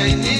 Zvandakaidira ini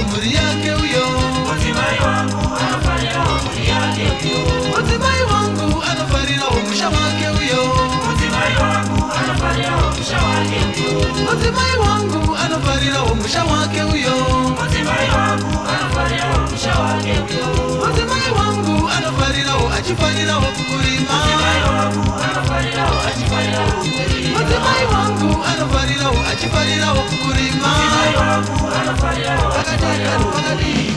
umhuri yake uyo. Mudzimai wangu anofarira umusha wake uyo. Mudzimai wangu anofarira umusha wake uyo. Mudzimai wangu anofarirawo achifarirawo kurima mudzimai achifanirawo kurima akatekanu akadii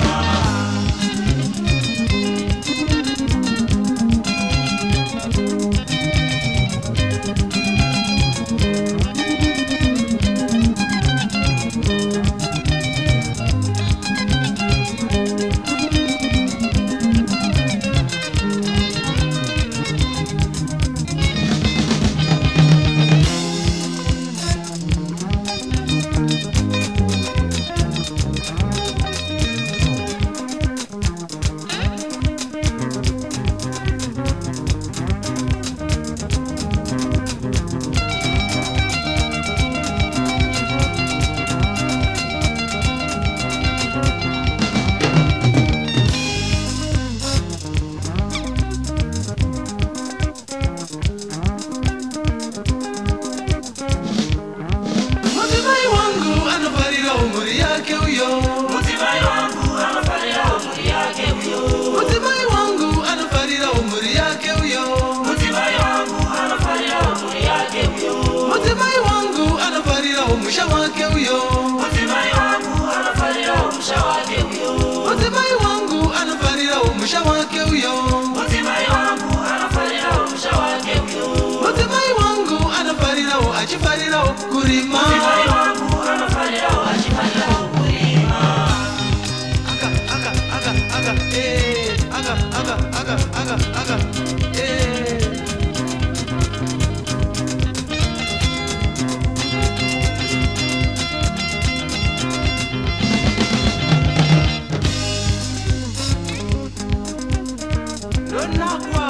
yonakwa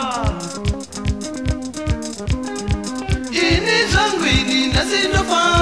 ini zangwini nasinofaa